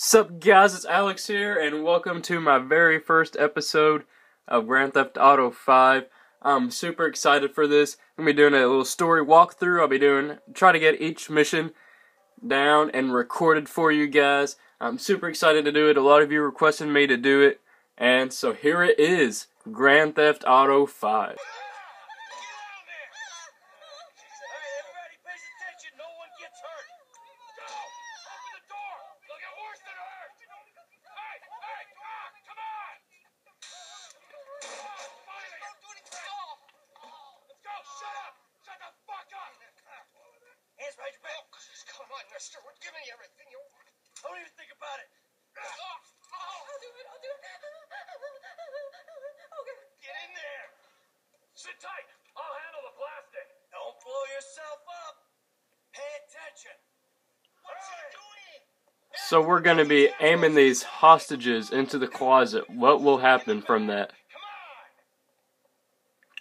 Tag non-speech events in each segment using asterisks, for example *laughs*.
Sup guys, it's Alex here and welcome to my very first episode of Grand Theft Auto 5. I'm super excited for this. I'm gonna be doing a little story walkthrough. I'll be doing try to get each mission down and recorded for you guys. I'm super excited to do it. A lot of you requested me to do it. And so here it is. Grand Theft Auto 5. mister. We're giving you everything. You don't even think about it. Oh, oh. I'll do it. I'll do it. Okay. Get in there. Sit tight. I'll handle the plastic. Don't blow yourself up. Pay attention. What's he doing? So we're going to be aiming these hostages into the closet. What will happen from that?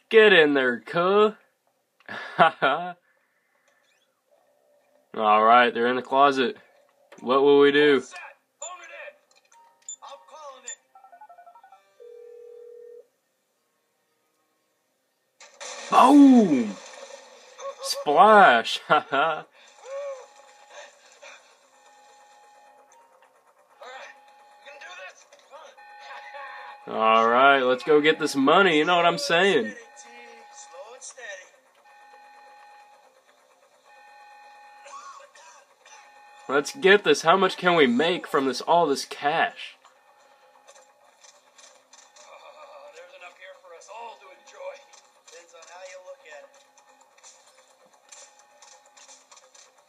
Get in there, cuh. *laughs* Alright, they're in the closet. What will we do? Boom! Splash! Haha. *laughs* On. Alright, let's go get this money. You know what I'm saying? And. Let's get this. How much can we make from this all this cash? All.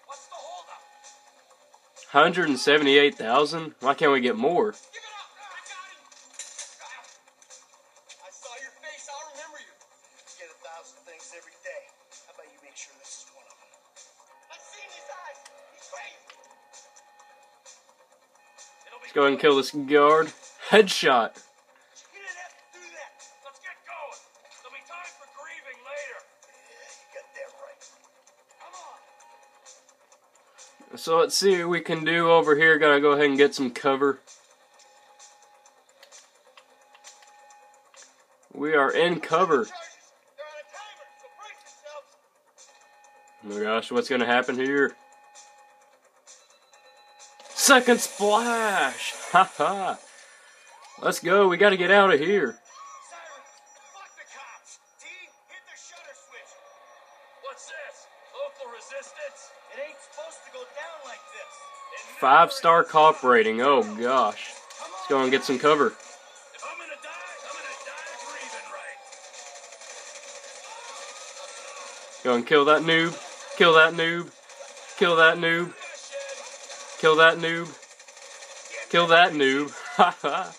What's the holdup? 178,000? Why can't we get more? Got kill this guard. Headshot. So let's see what we can do over here. Gotta go ahead and get some cover. We are in cover. Oh my gosh, what's gonna happen here? Second splash! Haha! *laughs* Let's go, we gotta get out of here. Five star cop rating, oh gosh. Let's go and get some cover. Go and kill that noob. Kill that noob. Kill that noob. Kill that noob. Kill that noob. *laughs*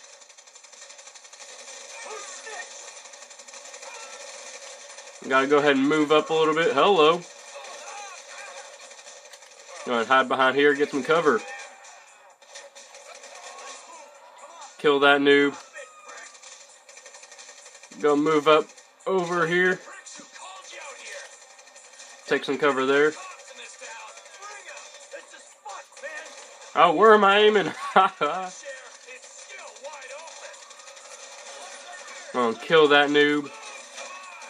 Gotta go ahead and move up a little bit. Hello. Go ahead and hide behind here, get some cover. Kill that noob. Go move up over here. Take some cover there. Oh, where am I aiming? *laughs* Come on, kill that noob.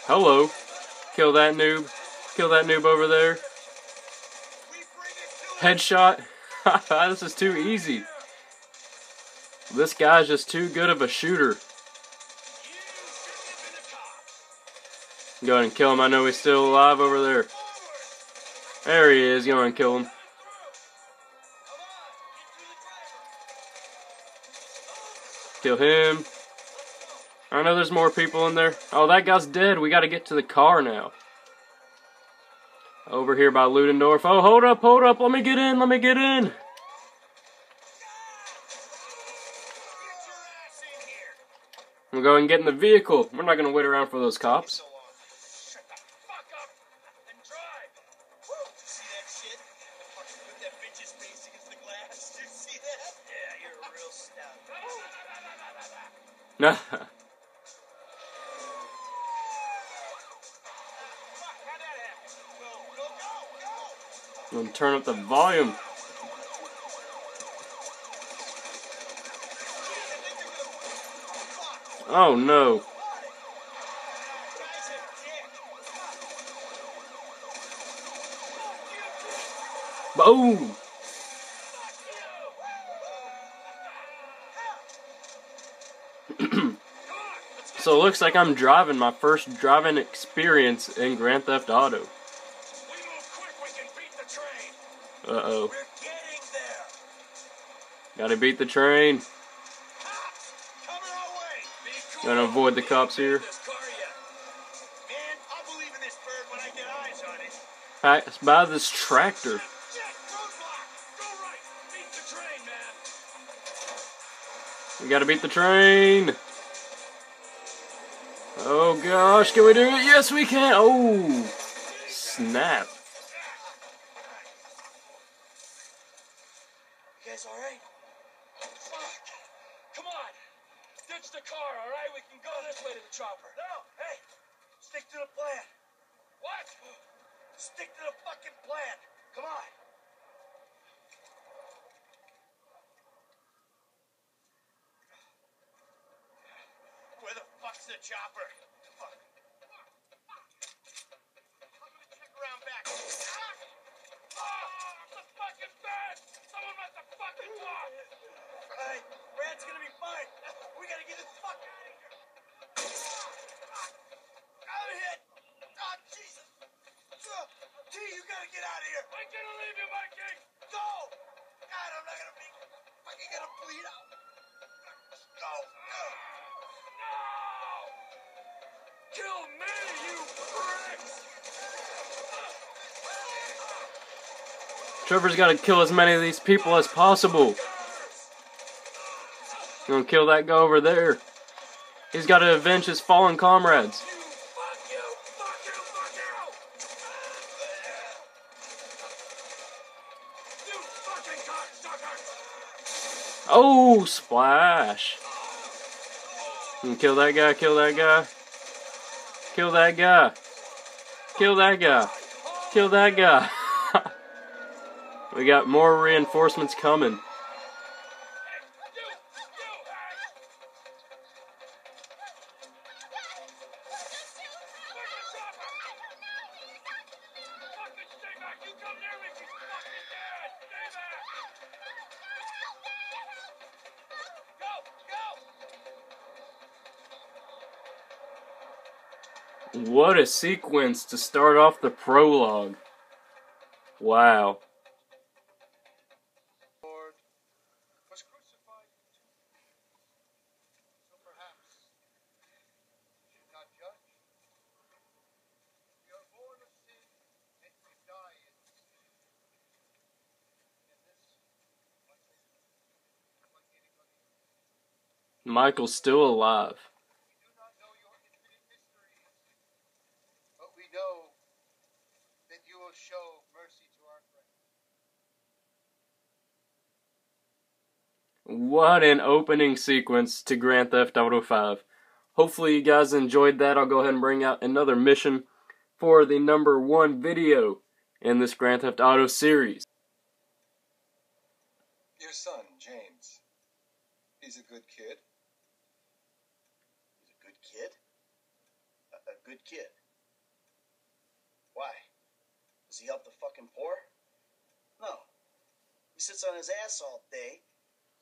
Hello. Kill that noob. Kill that noob over there. Headshot. *laughs* This is too easy. This guy's just too good of a shooter. Go ahead and kill him. I know he's still alive over there. There he is. Go and kill him. Kill him. I know there's more people in there. Oh, that guy's dead. We gotta get to the car now. Over here by Ludendorff. Oh, hold up, hold up. Let me get in. Let me get in. Get your ass in here. We'll go and get in the vehicle. We're not gonna wait around for those cops. No. I'm turn up the volume. Oh no. Boom! So it looks like I'm driving my first driving experience in Grand Theft Auto. We move quick, we can beat the train. Uh oh. We're getting there. Gotta beat the train. Cops, our way. Gonna avoid the cops here. This car yet. Man, I'll believe in this bird when I get eyes on it. Pass by this tractor. Shit, roadblock. Go right. Beat the train, man. We gotta beat the train. Oh gosh, can we do it? Yes, we can. Oh, snap. You guys all right? Fuck. Come on. Ditch the car, all right? We can go this way to the chopper. No, hey, stick to the plan. What? Stick to the fucking plan. Come on. Where the fuck's the chopper? Fuck. Ah! Oh, get out of here. I'm hit. Oh, Jesus. Uh, T, you gotta get out of here. I'm gonna leave you, Mikey! Go! God, I'm not gonna be fucking gonna bleed out. Go! Trevor's gotta kill as many of these people as possible. Gonna kill that guy over there. He's gotta avenge his fallen comrades. Oh, splash. And kill that guy, kill that guy. Kill that guy. Kill that guy. Kill that guy. We got more reinforcements coming. What a sequence to start off the prologue. Wow. Lord was crucified. So perhaps you should not judge. We are born of sin and we die in sin. And this, Michael, like anybody else, Michael's still alive. we do not know your infinite mysteries, but we know that you will show mercy to still alive. What an opening sequence to Grand Theft Auto 5. Hopefully, you guys enjoyed that. I'll go ahead and bring out another mission for the number one video in this Grand Theft Auto series. Your son, James. He's a good kid. He's a good kid? A, a good kid? Why? Does he help the fucking poor? No. He sits on his ass all day,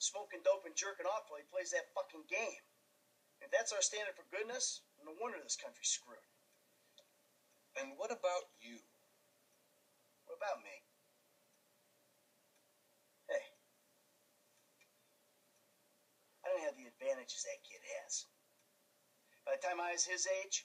smoking dope and jerking off while he plays that fucking game. If that's our standard for goodness, no wonder this country's screwed. And what about you? What about me? Hey. I don't have the advantages that kid has. By the time I was his age,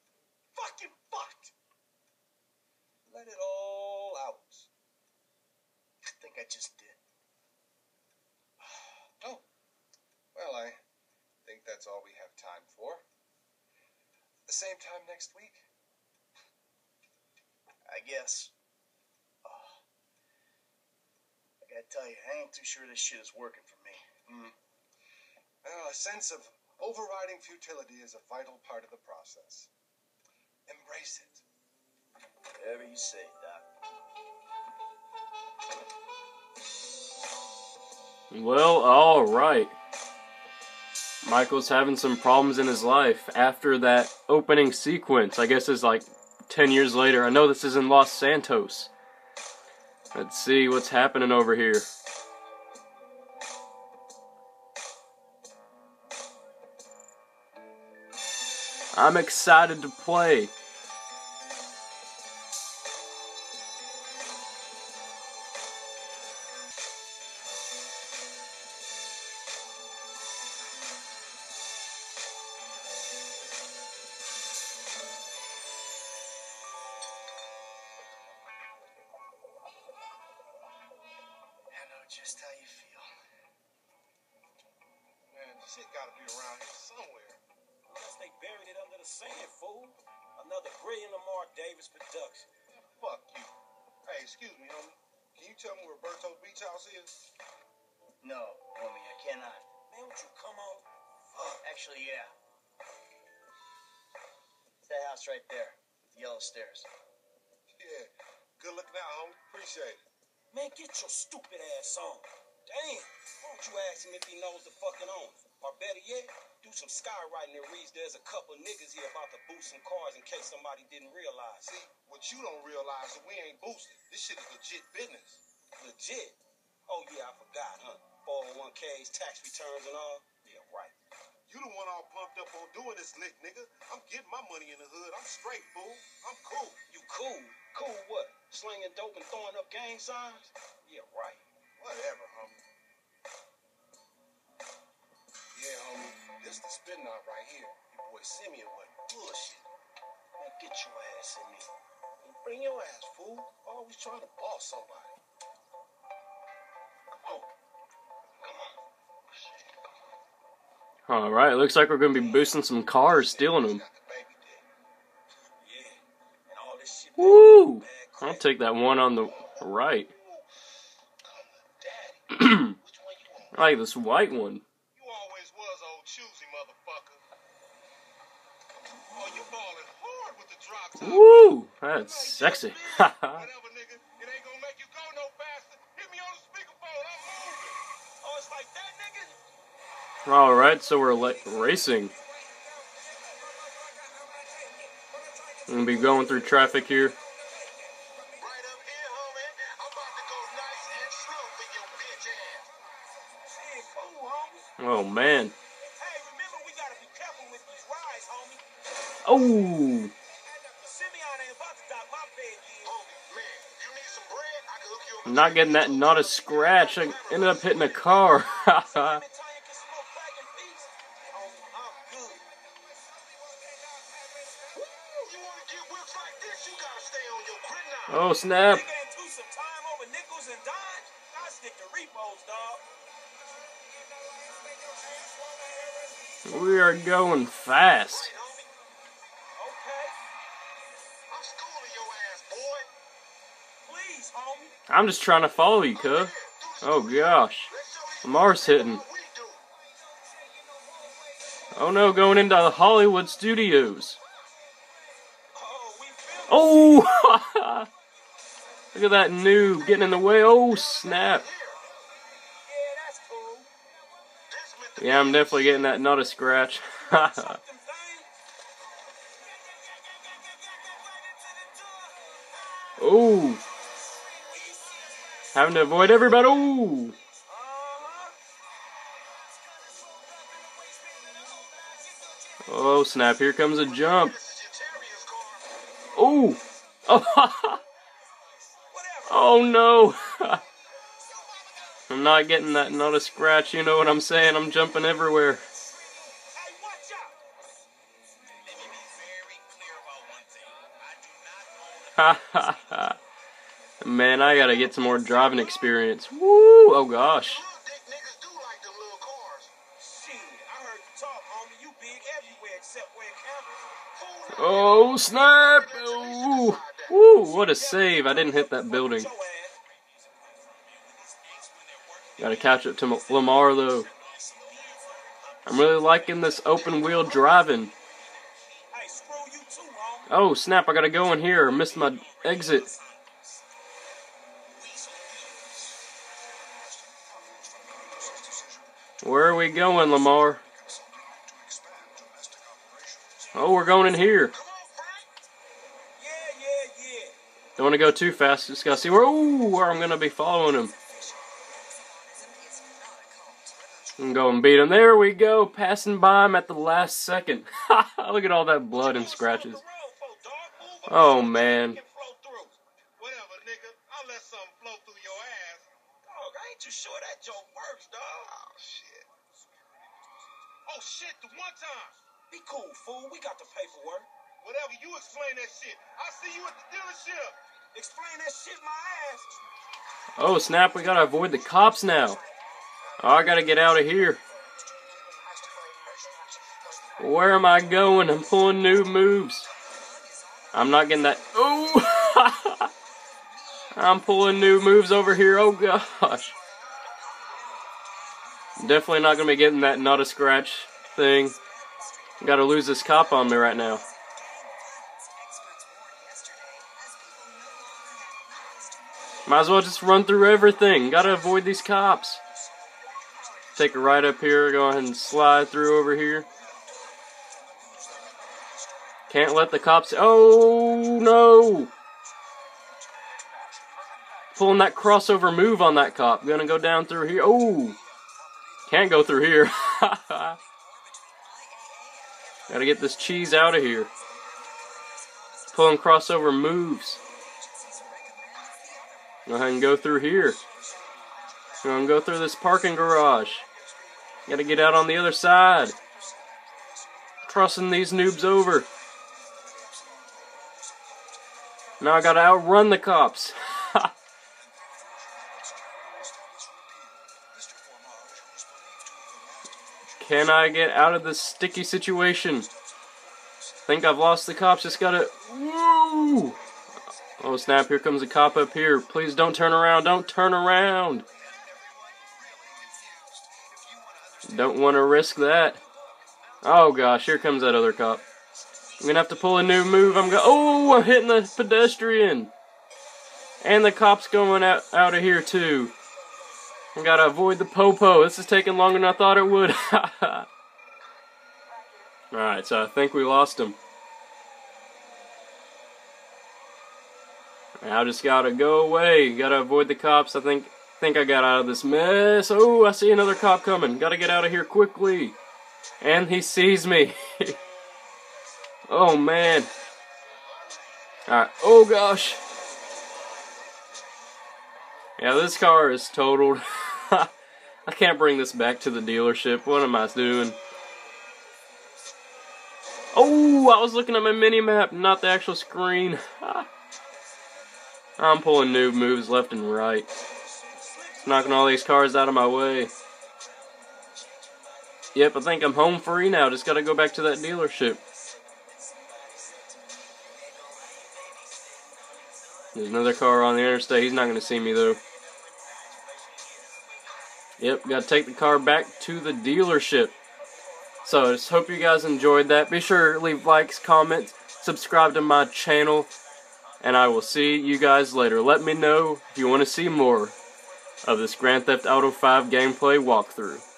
fucking fucked. Let it all out. I think I just did. *sighs* Oh. Well, I think that's all we have time for. The same time next week? *sighs* I guess. Oh. *sighs* I gotta tell you, I ain't too sure this shit is working for me. Hmm. Well, a sense of overriding futility is a vital part of the process. Embrace it. Whatever you say, Doc. Well, alright. Michael's having some problems in his life after that opening sequence. I guess it's like 10 years later. I know this is in Los Santos. Let's see what's happening over here. I'm excited to play. Tell me where Berto's beach house is? No, homie, I cannot. Man, would you come on? Actually, yeah. It's that house right there, with the yellow stairs. Yeah. Good looking out, homie. Appreciate it. Man, get your stupid ass on. Damn. Why don't you ask him if he knows the fucking owner? Or better yet, do some skywriting that reads there's a couple niggas here about to boost some cars in case somebody didn't realize. See, what you don't realize is we ain't boosted. This shit is legit business. Legit. Oh yeah, I forgot, huh? 401ks, tax returns and all. Yeah, right. You the one all pumped up on doing this lick, nigga. I'm getting my money in the hood. I'm straight, fool. I'm cool. You cool. Cool what? Slinging dope and throwing up gang signs? Yeah, right. Whatever, homie. Yeah, homie. This the spin knot right here. Your boy Simeon wasn't bullshit. Man, get your ass in here. Bring your ass, fool. Always trying to boss somebody. On. Alright, looks like we're going to be boosting some cars, stealing them. Got the baby dick. Yeah. And all this shit. Woo! I'll take that one on the right. Daddy. Which one you want? *clears throat* I like this white one. You always was *laughs* Alright, so we're racing. I'm gonna be going through traffic here. Oh man. Oh! I'm not getting that, not a scratch. I ended up hitting a car. *laughs* oh snap. Nigga into some time over nickels and dimes? I stick to repos, dog. We are going fast. Right, homie. Okay, I'm schooling your ass, boy. please, homie. I'm just trying to follow you, cuz. Oh gosh. Mars hitting. Oh no, going into the Hollywood studios. Oh, Oh! *laughs* Look at that noob getting in the way. Oh snap. Yeah, I'm definitely getting that not a scratch. *laughs* Something thing. oh. Having to avoid everybody. Oh. Uh-huh. Oh snap, here comes a jump. Car. *laughs* Oh. Oh. No. *laughs* I'm not getting that not a scratch, you know what I'm saying? I'm jumping everywhere. *laughs* Man, I gotta get some more driving experience. Woo! Oh gosh. Oh snap! Ooh, Ooh, what a save! I didn't hit that building. Gotta catch up to Lamar though. I'm really liking this open wheel driving. Oh snap! I gotta go in here. Missed my exit. Where are we going, Lamar? Oh, we're going in here. Come on, Frank. Yeah, yeah, yeah. Don't want to go too fast. Just gotta see where. Ooh, where I'm gonna be following him. And go and beat him. There we go. Passing by him at the last second. *laughs* Look at all that blood and scratches. Oh man. Whatever, nigga. I'll let something flow through your ass. Dog, I ain't too sure that joke works, dog. Oh, shit. Oh shit, the one time. Be cool, fool. We got the paperwork. Whatever, you explain that shit. I'll see you at the dealership. Explain that shit my ass. Oh snap! We gotta avoid the cops now. Oh, I gotta get out of here. Where am I going? I'm pulling new moves. I'm not getting that. Oh! *laughs* I'm pulling new moves over here. Oh gosh. Definitely not gonna be getting that not a scratch thing. Gotta lose this cop on me right now. Might as well just run through everything. Gotta avoid these cops. Take a right up here, go ahead and slide through over here. Can't let the cops. Oh no! Pulling that crossover move on that cop. Gonna go down through here. Oh! Can't go through here. *laughs* Gotta get this cheese out of here. Pulling crossover moves. Go ahead and go through here. Go and go through this parking garage. Gotta get out on the other side. Crossing these noobs over. Now I gotta outrun the cops. *laughs* Can I get out of this sticky situation? Think I've lost the cops. Just gotta. Woo! Oh snap! Here comes a cop up here. Please don't turn around. Don't turn around. Don't want to risk that. Oh gosh, here comes that other cop. I'm gonna have to pull a new move. I'm go. Oh, I'm hitting the pedestrian. And the cop's going out out of here too. I gotta avoid the popo. This is taking longer than I thought it would. *laughs* Alright, so I think we lost him. I just gotta go away. Gotta avoid the cops. I think think I got out of this mess. Oh, I see another cop coming. Gotta get out of here quickly. And he sees me. *laughs* oh man. Alright. Oh gosh. Yeah, this car is totaled. *laughs* I can't bring this back to the dealership. What am I doing? Oh, I was looking at my mini map, not the actual screen. *laughs* I'm pulling new moves left and right. Knocking all these cars out of my way. Yep, I think I'm home free now. Just gotta go back to that dealership. There's another car on the interstate. He's not gonna see me though. Yep, gotta take the car back to the dealership. So, I just hope you guys enjoyed that. Be sure to leave likes, comments, subscribe to my channel, and I will see you guys later. Let me know if you want to see more of this Grand Theft Auto 5 gameplay walkthrough.